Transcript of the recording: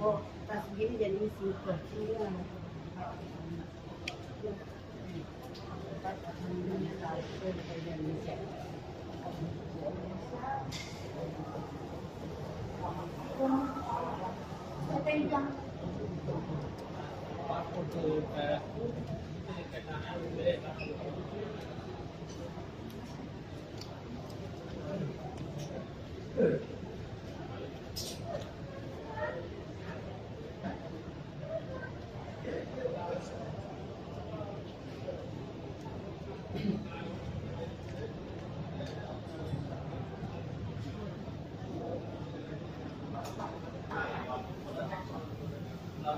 Oh, tak begini jadi simple. Iya. Thank you. Eh?